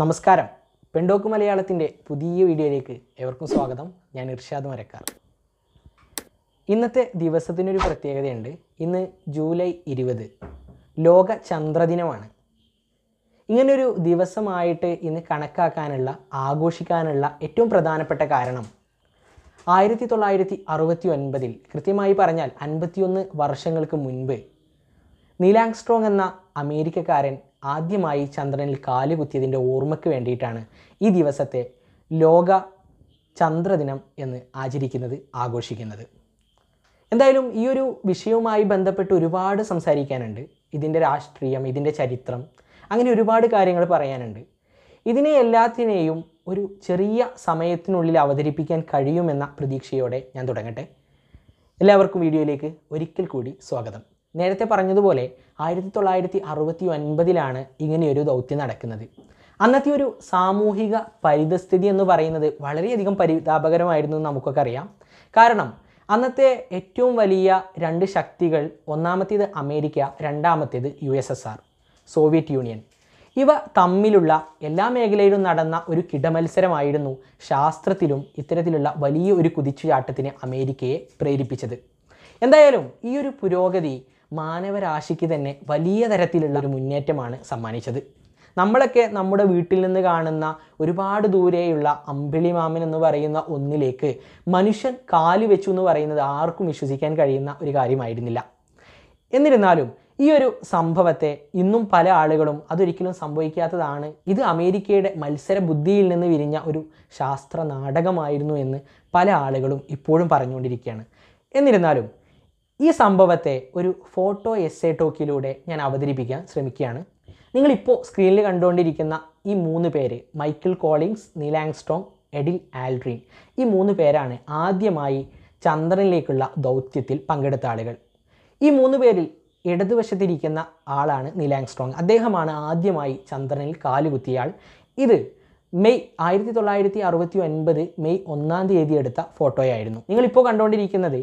നമസ്കാരം. പെണ്ടോക്ക് മലയാളത്തിന്റെ പുതിയ വീഡിയോയിലേക്ക് ഏവർക്കും സ്വാഗതം. ഞാൻ ഇർഷാദ് മരക്കാർ. ഇന്നത്തെ ദിവസത്തിനൊരു പ്രത്യേകതയുണ്ട്. ഇന്ന് ജൂലൈ ഇരുപത്. ലോക ചന്ദ്രദിനമാണ് ഇങ്ങനൊരു ദിവസമായിട്ട് ഇന്ന് കണക്കാക്കാനുള്ള ആഘോഷിക്കാനുള്ള ഏറ്റവും പ്രധാനപ്പെട്ട കാരണം ആയിരത്തി തൊള്ളായിരത്തി അറുപത്തി ഒൻപതിൽ കൃത്യമായി പറഞ്ഞാൽ അൻപത്തിയൊന്ന് വർഷങ്ങൾക്ക് മുൻപ് നീലാങ്സ്ട്രോങ് എന്ന അമേരിക്കക്കാരൻ ആദ്യമായി ചന്ദ്രനിൽ കാലുകുത്തിയതിന്റെ ഓർമ്മയ്ക്ക് വേണ്ടിയിട്ടാണ് ഈ ദിവസത്തെ ലോക ചന്ദ്രദിനം എന്ന് ആചരിക്കുന്നത് ആഘോഷിക്കുന്നത്. എന്തായാലും ഈ ഒരു വിഷയവുമായി ബന്ധപ്പെട്ട് ഒരുപാട് സംസാരിക്കാനുണ്ട്. ഇതിന്റെ രാഷ്ട്രീയം ഇതിന്റെ ചരിത്രം അങ്ങനെ ഒരുപാട് കാര്യങ്ങൾ പറയാനുണ്ട്. ഇതിനെ എല്ലാത്തിനെയും ഒരു ചെറിയ സമയത്തിനുള്ളിൽ അവതരിപ്പിക്കാൻ കഴിയുമെന്ന പ്രതീക്ഷയോടെ ഞാൻ തുടങ്ങട്ടെ. എല്ലാവർക്കും വീഡിയോയിലേക്ക് ഒരിക്കൽ കൂടി സ്വാഗതം. നേരത്തെ പറഞ്ഞതുപോലെ ആയിരത്തി തൊള്ളായിരത്തി അറുപത്തി ഒൻപതിലാണ് ഇങ്ങനെയൊരു ദൗത്യം നടക്കുന്നത്. അന്നത്തെ ഒരു സാമൂഹിക പരിതസ്ഥിതി എന്ന് പറയുന്നത് വളരെയധികം പരിതാപകരമായിരുന്നു നമുക്കൊക്കെ അറിയാം. കാരണം അന്നത്തെ ഏറ്റവും വലിയ രണ്ട് ശക്തികൾ ഒന്നാമത്തേത് അമേരിക്ക രണ്ടാമത്തേത് U S S R Soviet Union. ഇവ തമ്മിലുള്ള എല്ലാ മേഖലയിലും നടന്ന ഒരു കിടമത്സരമായിരുന്നു ശാസ്ത്രത്തിലും ഇത്തരത്തിലുള്ള വലിയ ഒരു കുതിച്ചുചാട്ടത്തിന് അമേരിക്കയെ പ്രേരിപ്പിച്ചത്. എന്തായാലും ഈ ഒരു പുരോഗതി മാനവരാശിക്ക് തന്നെ വലിയ തരത്തിലുള്ള ഒരു മുന്നേറ്റമാണ് സമ്മാനിച്ചത്. നമ്മളൊക്കെ നമ്മുടെ വീട്ടിൽ നിന്ന് കാണുന്ന ഒരുപാട് ദൂരെയുള്ള അമ്പിളിമാമൻ എന്ന് പറയുന്ന ഒന്നിലേക്ക് മനുഷ്യൻ കാൽ വെച്ചു എന്ന് പറയുന്നത് ആർക്കും വിശ്വസിക്കാൻ കഴിയുന്ന ഒരു കാര്യമായിരുന്നില്ല. എന്നിരുന്നാലും ഈ ഒരു സംഭവത്തെ ഇന്നും പല ആളുകളും അതൊരിക്കലും സംഭവിക്കാത്തതാണ്. ഇത് അമേരിക്കയുടെ മത്സര ബുദ്ധിയിൽ നിന്ന് വിരിഞ്ഞ ഒരു ശാസ്ത്ര നാടകമായിരുന്നു എന്ന് പല ആളുകളും ഇപ്പോഴും പറഞ്ഞുകൊണ്ടിരിക്കുകയാണ്. എന്നിരുന്നാലും ഈ സംഭവത്തെ ഒരു ഫോട്ടോ എസ്സേ ടോക്കിലൂടെ ഞാൻ അവതരിപ്പിക്കാൻ ശ്രമിക്കുകയാണ്. നിങ്ങളിപ്പോൾ സ്ക്രീനിൽ കണ്ടുകൊണ്ടിരിക്കുന്ന ഈ മൂന്ന് പേര് Michael Collins Neil Armstrong Edwin Aldrin ഈ മൂന്ന് പേരാണ് ആദ്യമായി ചന്ദ്രനിലേക്കുള്ള ദൗത്യത്തിൽ പങ്കെടുത്ത ആളുകൾ. ഈ മൂന്ന് പേരിൽ ഇടതുവശത്തിരിക്കുന്ന ആളാണ് നീലാങ്സ്ട്രോങ് അദ്ദേഹമാണ് ആദ്യമായി ചന്ദ്രനിൽ കാലുകുത്തിയ ആൾ ഇത് മെയ് ആയിരത്തി തൊള്ളായിരത്തി അറുപത്തി ഒൻപത് മെയ് ഒന്നാം തീയതി എടുത്ത ഫോട്ടോയായിരുന്നു. നിങ്ങളിപ്പോൾ കണ്ടുകൊണ്ടിരിക്കുന്നത്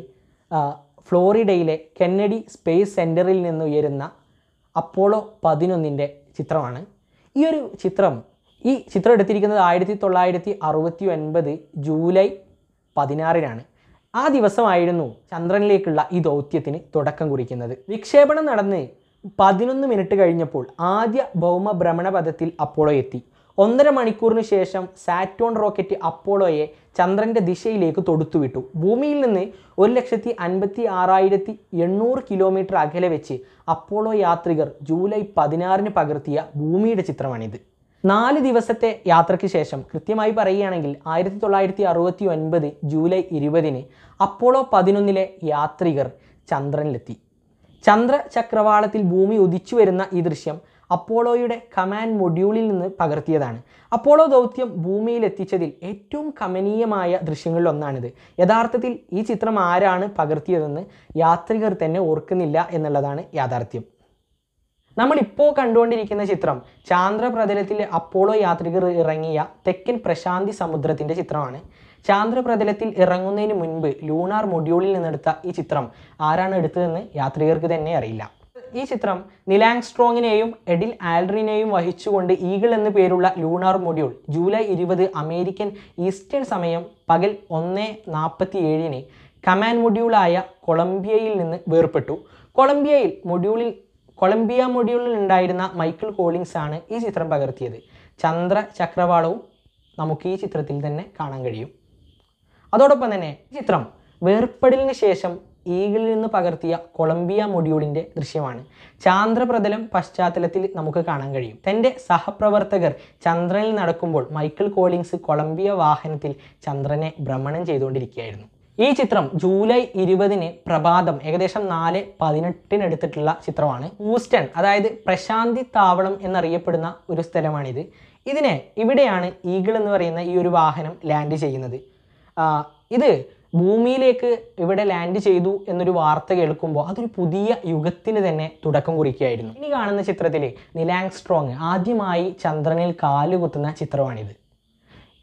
ഫ്ലോറിഡയിലെ കെന്നഡി സ്പേസ് സെന്ററിൽ നിന്ന് ഉയരുന്ന അപ്പോളോ പതിനൊന്നിന്റെ ചിത്രമാണ്. ഈ ഒരു ചിത്രം ഈ ചിത്രം എടുത്തിരിക്കുന്നത് ആയിരത്തി തൊള്ളായിരത്തി അറുപത്തി ഒൻപത് ജൂലൈ പതിനാറിനാണ്. ആ ദിവസമായിരുന്നു ചന്ദ്രനിലേക്കുള്ള ഈ ദൗത്യത്തിന് തുടക്കം കുറിക്കുന്നത്. വിക്ഷേപണം നടന്ന് പതിനൊന്ന് മിനിറ്റ് കഴിഞ്ഞപ്പോൾ ആദ്യ ഭൗമ ഭ്രമണപഥത്തിൽ അപ്പോളോ എത്തി. ഒന്നര മണിക്കൂറിന് ശേഷം സാറ്റോൺ റോക്കറ്റ് അപ്പോളോയെ ചന്ദ്രന്റെ ദിശയിലേക്ക് തൊടുത്തുവിട്ടു. ഭൂമിയിൽ നിന്ന് ഒരു ലക്ഷത്തി അൻപത്തി ആറായിരത്തി എണ്ണൂറ് കിലോമീറ്റർ അകലെ വെച്ച് അപ്പോളോ യാത്രികർ ജൂലൈ പതിനാറിന് പകർത്തിയ ഭൂമിയുടെ ചിത്രമാണിത്. നാല് ദിവസത്തെ യാത്രയ്ക്ക് ശേഷം കൃത്യമായി പറയുകയാണെങ്കിൽ ആയിരത്തി തൊള്ളായിരത്തി അറുപത്തി ഒൻപത് ജൂലൈ ഇരുപതിന് അപ്പോളോ പതിനൊന്നിലെ യാത്രികർ ചന്ദ്രനിലെത്തി. ചന്ദ്ര ചക്രവാളത്തിൽ ഭൂമി ഉദിച്ചു വരുന്ന ഈ ദൃശ്യം അപ്പോളോയുടെ കമാൻഡ് മൊഡ്യൂളിൽ നിന്ന് പകർത്തിയതാണ്. അപ്പോളോ ദൗത്യം ഭൂമിയിൽ എത്തിച്ചതിൽ ഏറ്റവും കമനീയമായ ദൃശ്യങ്ങളിൽ ഒന്നാണിത് യഥാർത്ഥത്തിൽ ഈ ചിത്രം ആരാണ് പകർത്തിയതെന്ന് യാത്രികർ തന്നെ ഓർക്കുന്നില്ല എന്നുള്ളതാണ് യാഥാർത്ഥ്യം. നമ്മളിപ്പോൾ കണ്ടുകൊണ്ടിരിക്കുന്ന ചിത്രം ചാന്ദ്രപ്രതലത്തിൽ അപ്പോളോ യാത്രികർ ഇറങ്ങിയ തെക്കൻ പ്രശാന്തി സമുദ്രത്തിന്റെ ചിത്രമാണ്. ചാന്ദ്രപ്രതലത്തിൽ ഇറങ്ങുന്നതിന് മുൻപ് ലൂണാർ മൊഡ്യൂളിൽ നിന്നെടുത്ത ഈ ചിത്രം ആരാണ് എടുത്തതെന്ന് യാത്രികർക്ക് തന്നെ അറിയില്ല. ഈ ചിത്രം നിലാങ്സ്ട്രോങ്ങിനെയും എഡിൽ ആൽഡ്രിനെയും വഹിച്ചുകൊണ്ട് ഈഗിൾ എന്നു പേരുള്ള ലൂണാർ മൊഡ്യൂൾ ജൂലൈ ഇരുപത് അമേരിക്കൻ ഈസ്റ്റേൺ സമയം പകൽ ഒന്ന് നാൽപ്പത്തി ഏഴിന് കമാൻഡ് മൊഡ്യൂളായ കൊളംബിയയിൽ നിന്ന് വേർപ്പെട്ടു. കൊളംബിയയിൽ മൊഡ്യൂളിൽ കൊളംബിയ മൊഡ്യൂളിൽ ഉണ്ടായിരുന്ന മൈക്കിൾ കോളിങ്സ് ആണ് ഈ ചിത്രം പകർത്തിയത്. ചന്ദ്ര ചക്രവാളവും നമുക്ക് ഈ ചിത്രത്തിൽ തന്നെ കാണാൻ കഴിയും. അതോടൊപ്പം തന്നെ ചിത്രം വേർപ്പെടലിന് ശേഷം ഈഗിളിൽ നിന്ന് പകർത്തിയ കൊളംബിയ മൊഡ്യൂളിന്റെ ദൃശ്യമാണ്. ചാന്ദ്രപ്രതലം പശ്ചാത്തലത്തിൽ നമുക്ക് കാണാൻ കഴിയും. തന്റെ സഹപ്രവർത്തകർ ചന്ദ്രനിൽ നടക്കുമ്പോൾ മൈക്കിൾ കോളിങ്സ് കൊളംബിയ വാഹനത്തിൽ ചന്ദ്രനെ ഭ്രമണം ചെയ്തുകൊണ്ടിരിക്കുകയായിരുന്നു. ഈ ചിത്രം ജൂലൈ ഇരുപതിന് പ്രഭാതം ഏകദേശം നാല് പതിനെട്ടിന് എടുത്തിട്ടുള്ള ചിത്രമാണ്. ഊസ്റ്റൺ അതായത് പ്രശാന്തി താവളം എന്നറിയപ്പെടുന്ന ഒരു സ്ഥലമാണിത്. ഇതിനെ ഇവിടെയാണ് ഈഗിൾ എന്ന് പറയുന്ന ഈ ഒരു വാഹനം ലാൻഡ് ചെയ്യുന്നത്. ഇത് ഭൂമിയിലേക്ക് ഇവിടെ ലാൻഡ് ചെയ്തു എന്നൊരു വാർത്ത കേൾക്കുമ്പോൾ അതൊരു പുതിയ യുഗത്തിന് തന്നെ തുടക്കം കുറിക്കുകയായിരുന്നു. ഇനി കാണുന്ന ചിത്രത്തിൽ നിലാങ് സ്ട്രോങ് ആദ്യമായി ചന്ദ്രനിൽ കാലുകുത്തുന്ന ചിത്രമാണിത്.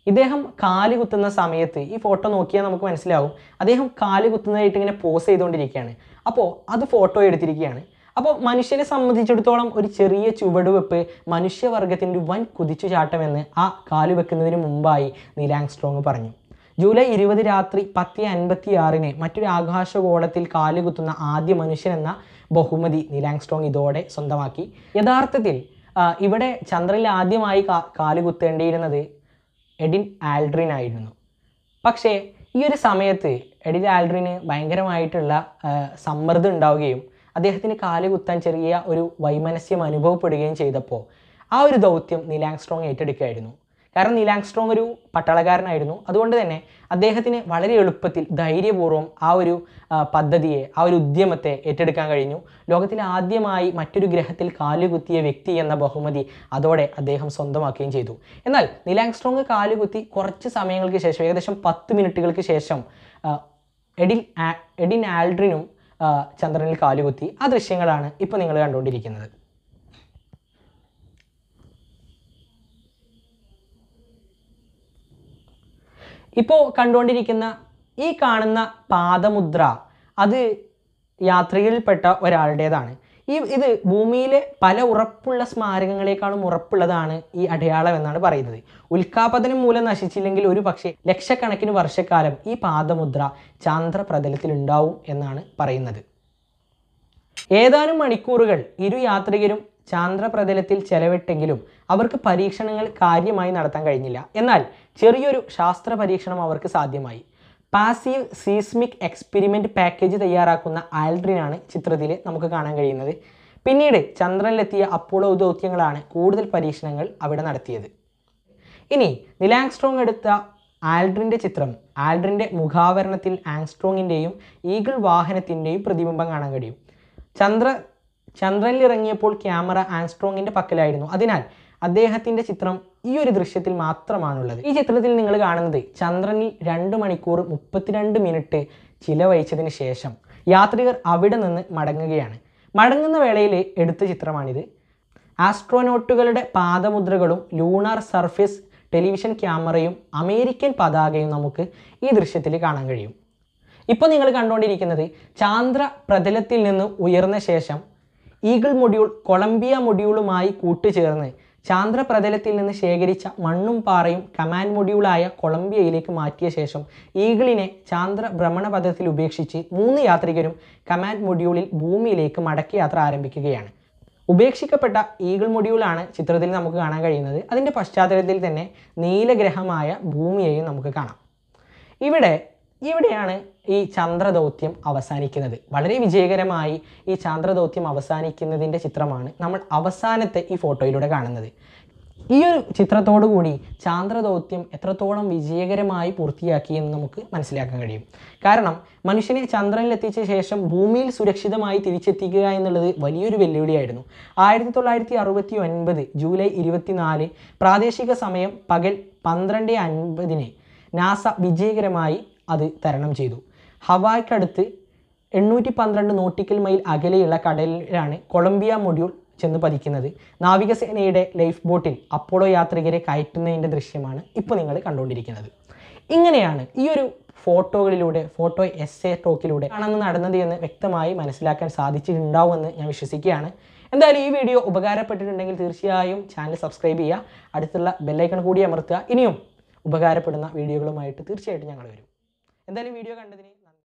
ഇദ്ദേഹം കാൽ കുത്തുന്ന സമയത്ത് ഈ ഫോട്ടോ നോക്കിയാൽ നമുക്ക് മനസ്സിലാവും. അദ്ദേഹം കാൽ കുത്തുന്നതായിട്ട് ഇങ്ങനെ പോസ് ചെയ്തുകൊണ്ടിരിക്കുകയാണ്. അപ്പോൾ അത് ഫോട്ടോ എടുത്തിരിക്കുകയാണ്. അപ്പോൾ മനുഷ്യനെ സംബന്ധിച്ചിടത്തോളം ഒരു ചെറിയ ചുവടുവെപ്പ് മനുഷ്യവർഗത്തിന്റെ വൻ കുതിച്ചു ചാട്ടമെന്ന് ആ കാൽ വെക്കുന്നതിന് മുമ്പായി നീലാങ്സ്ട്രോങ് പറഞ്ഞു. ജൂലൈ ഇരുപത് രാത്രി പത്ത് അൻപത്തി ആറിന് മറ്റൊരു ആകാശഗോളത്തിൽ കാലുകുത്തുന്ന ആദ്യ മനുഷ്യൻ എന്ന ബഹുമതി നീലാങ്സ്ട്രോങ് ഇതോടെ സ്വന്തമാക്കി. യഥാർത്ഥത്തിൽ ഇവിടെ ചന്ദ്രനിൽ ആദ്യമായി കാ കാലുകുത്തേണ്ടിയിരുന്നത് എഡിൻ ആൽഡ്രിൻ ആയിരുന്നു. പക്ഷേ ഈ ഒരു സമയത്ത് എഡിൻ ആൽഡ്രിന് ഭയങ്കരമായിട്ടുള്ള സമ്മർദ്ദം ഉണ്ടാവുകയും അദ്ദേഹത്തിന് കാലുകുത്താൻ ചെറിയ ഒരു വൈമനസ്യം അനുഭവപ്പെടുകയും ചെയ്തപ്പോൾ ആ ഒരു ദൗത്യം നീലാങ്സ്ട്രോങ് ഏറ്റെടുക്കുകയായിരുന്നു. കാരണം നീലാങ്സ്ട്രോങ് ഒരു പട്ടാളക്കാരനായിരുന്നു. അതുകൊണ്ട് തന്നെ അദ്ദേഹത്തിന് വളരെ എളുപ്പത്തിൽ ധൈര്യപൂർവം ആ ഒരു പദ്ധതിയെ ആ ഒരു ഉദ്യമത്തെ ഏറ്റെടുക്കാൻ കഴിഞ്ഞു. ലോകത്തിൽ ആദ്യമായി മറ്റൊരു ഗ്രഹത്തിൽ കാലുകുത്തിയ വ്യക്തി എന്ന ബഹുമതി അതോടെ അദ്ദേഹം സ്വന്തമാക്കുകയും ചെയ്തു. എന്നാൽ നീലാങ്സ്ട്രോങ് കാലുകുത്തി കുറച്ച് സമയങ്ങൾക്ക് ശേഷം ഏകദേശം പത്ത് മിനിറ്റുകൾക്ക് ശേഷം എഡിൻ എഡിൻ ആൽഡ്രിനും ചന്ദ്രനിൽ കാലുകുത്തി ആ ദൃശ്യങ്ങളാണ് ഇപ്പോൾ നിങ്ങൾ കണ്ടുകൊണ്ടിരിക്കുന്നത്. ഇപ്പോൾ കണ്ടുകൊണ്ടിരിക്കുന്ന ഈ കാണുന്ന പാദമുദ്ര അത് യാത്രയിൽപ്പെട്ട ഒരാളുടേതാണ്. ഈ ഇത് ഭൂമിയിലെ പല ഉറപ്പുള്ള സ്മാരകങ്ങളെക്കാളും ഉറപ്പുള്ളതാണ് ഈ അടയാളം എന്നാണ് പറയുന്നത്. ഉൽക്കാപതനം മൂലം നശിച്ചില്ലെങ്കിൽ ഒരു പക്ഷേ ലക്ഷക്കണക്കിന് വർഷക്കാലം ഈ പാദമുദ്ര ചാന്ദ്രപ്രതലത്തിൽ ഉണ്ടാവും എന്നാണ് പറയുന്നത്. ഏതാനും മണിക്കൂറുകൾ ഇരു യാത്രികരും ചാന്ദ്രപ്രതലത്തിൽ ചെലവിട്ടെങ്കിലും അവർക്ക് പരീക്ഷണങ്ങൾ കാര്യമായി നടത്താൻ കഴിഞ്ഞില്ല. എന്നാൽ ചെറിയൊരു ശാസ്ത്ര പരീക്ഷണം അവർക്ക് സാധ്യമായി. പാസീവ് സീസ്മിക് എക്സ്പെരിമെന്റ് പാക്കേജ് തയ്യാറാക്കുന്ന ആൽഡ്രിനാണ് ചിത്രത്തിൽ നമുക്ക് കാണാൻ കഴിയുന്നത്. പിന്നീട് ചന്ദ്രനിലെത്തിയ അപ്പോളോ ദൗത്യങ്ങളാണ് കൂടുതൽ പരീക്ഷണങ്ങൾ അവിടെ നടത്തിയത്. ഇനി നിലാങ്സ്ട്രോങ് എടുത്ത ആൽഡ്രിന്റെ ചിത്രം. ആൽഡ്രിന്റെ മുഖാവരണത്തിൽ ആങ്സ്ട്രോങ്ങിന്റെയും ഈഗിൾ വാഹനത്തിന്റെയും പ്രതിബിംബം കാണാൻ കഴിയും. ചന്ദ്ര ചന്ദ്രനിൽ ഇറങ്ങിയപ്പോൾ ക്യാമറ ആൻസ്ട്രോങ്ങിന്റെ പക്കലായിരുന്നു. അതിനാൽ അദ്ദേഹത്തിന്റെ ചിത്രം ഈ ഒരു ദൃശ്യത്തിൽ മാത്രമാണുള്ളത്. ഈ ചിത്രത്തിൽ നിങ്ങൾ കാണുന്നത് ചന്ദ്രനിൽ രണ്ട് മണിക്കൂർ മുപ്പത്തിരണ്ട് മിനിറ്റ് ചിലവഴിച്ചതിന് ശേഷം യാത്രികർ അവിടെ നിന്ന് മടങ്ങുകയാണ്. മടങ്ങുന്ന വേളയിൽ എടുത്ത ചിത്രമാണിത്. ആസ്ട്രോനോട്ടുകളുടെ പാദമുദ്രകളും ലൂണാർ സർഫേസ് ടെലിവിഷൻ ക്യാമറയും അമേരിക്കൻ പതാകയും നമുക്ക് ഈ ദൃശ്യത്തിൽ കാണാൻ കഴിയും. ഇപ്പോൾ നിങ്ങൾ കണ്ടുകൊണ്ടിരിക്കുന്നത് ചാന്ദ്ര പ്രതലത്തിൽ നിന്ന് ഉയർന്ന ശേഷം ഈഗിൾ മൊഡ്യൂൾ കൊളംബിയ മൊഡ്യൂളുമായി കൂട്ടുചേർന്ന് ചാന്ദ്രപ്രതലത്തിൽ നിന്ന് ശേഖരിച്ച മണ്ണും പാറയും കമാൻഡ് മൊഡ്യൂളായ കൊളംബിയയിലേക്ക് മാറ്റിയ ശേഷം ഈഗിളിനെ ചാന്ദ്ര ഭ്രമണപഥത്തിൽ ഉപേക്ഷിച്ച് മൂന്ന് യാത്രികരും കമാൻഡ് മൊഡ്യൂളിൽ ഭൂമിയിലേക്ക് മടക്കി യാത്ര ആരംഭിക്കുകയാണ്. ഉപേക്ഷിക്കപ്പെട്ട ഈഗിൾ മൊഡ്യൂളാണ് ചിത്രത്തിൽ നമുക്ക് കാണാൻ കഴിയുന്നത്. അതിന്റെ പശ്ചാത്തലത്തിൽ തന്നെ നീലഗ്രഹമായ ഭൂമിയെയും നമുക്ക് കാണാം. ഇവിടെ ഇവിടെയാണ് ഈ ചന്ദ്രദൗത്യം അവസാനിക്കുന്നത്. വളരെ വിജയകരമായി ഈ ചന്ദ്രദൗത്യം അവസാനിക്കുന്നതിന്റെ ചിത്രമാണ് നമ്മൾ അവസാനത്തെ ഈ ഫോട്ടോയിലൂടെ കാണുന്നത്. ഈ ഒരു ചിത്രത്തോടു കൂടി ചാന്ദ്രദൗത്യം എത്രത്തോളം വിജയകരമായി പൂർത്തിയാക്കി എന്ന് നമുക്ക് മനസ്സിലാക്കാൻ കഴിയും. കാരണം മനുഷ്യനെ ചന്ദ്രനിൽ എത്തിച്ച ശേഷം ഭൂമിയിൽ സുരക്ഷിതമായി തിരിച്ചെത്തിക്കുക എന്നുള്ളത് വലിയൊരു വെല്ലുവിളിയായിരുന്നു. ആയിരത്തി തൊള്ളായിരത്തി അറുപത്തി ഒൻപത് ജൂലൈ ഇരുപത്തിനാല് പ്രാദേശിക സമയം പകൽ പന്ത്രണ്ട് അൻപതിന് നാസ വിജയകരമായി അത് തരണം ചെയ്തു. ഹവായ്ക്കടുത്ത് എണ്ണൂറ്റി പന്ത്രണ്ട് നോട്ടിക്കൽ മൈൽ അകലെയുള്ള കടലിലാണ് കൊളംബിയ മൊഡ്യൂൾ ചെന്ന് പതിക്കുന്നത്. നാവികസേനയുടെ ലൈഫ് ബോട്ടിൽ അപ്പോളോ യാത്രികരെ കയറ്റുന്നതിന്റെ ദൃശ്യമാണ് ഇപ്പോൾ നിങ്ങൾ കണ്ടുകൊണ്ടിരിക്കുന്നത്. ഇങ്ങനെയാണ് ഈ ഒരു ഫോട്ടോകളിലൂടെ ഫോട്ടോ എസ് എ ടോക്കിലൂടെ ആണെന്ന് നടന്നത് എന്ന് വ്യക്തമായി മനസ്സിലാക്കാൻ സാധിച്ചിട്ടുണ്ടാവുമെന്ന് ഞാൻ വിശ്വസിക്കുകയാണ്. എന്തായാലും ഈ വീഡിയോ ഉപകാരപ്പെട്ടിട്ടുണ്ടെങ്കിൽ തീർച്ചയായും ചാനൽ സബ്സ്ക്രൈബ് ചെയ്യുക അടുത്തുള്ള ബെല്ലൈക്കൺ കൂടി അമർത്തുക. ഇനിയും ഉപകാരപ്പെടുന്ന വീഡിയോകളുമായിട്ട് തീർച്ചയായിട്ടും ഞങ്ങൾ വരും. എന്തായാലും വീഡിയോ കണ്ടതിന്